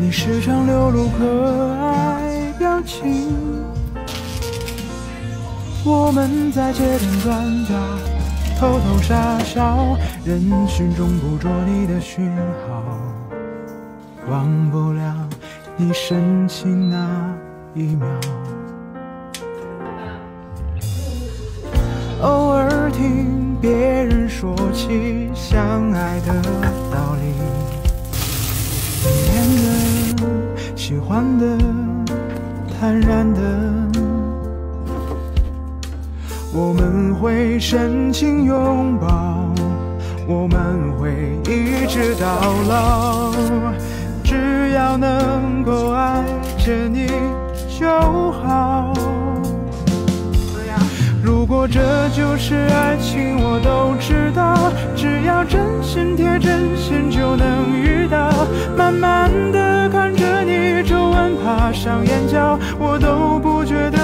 你时常流露可爱表情。我们在街边转角偷偷傻笑，人群中捕捉你的讯号，忘不了你深情那一秒。偶尔听别人说起相爱的喜欢的、坦然的，我们会深情拥抱，我们会一直到老，只要能够爱着你就好。如果这就是爱情，我都知道。只要真心贴真心，就能上眼角，我都不觉得